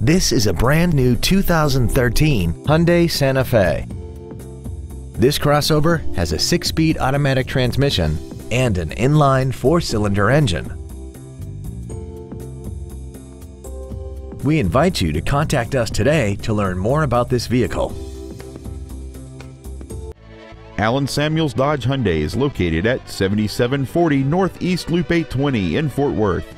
This is a brand new 2013 Hyundai Santa Fe. This crossover has a six-speed automatic transmission and an inline four-cylinder engine. We invite you to contact us today to learn more about this vehicle. Allen Samuels Dodge Hyundai is located at 7740 Northeast Loop 820 in Fort Worth.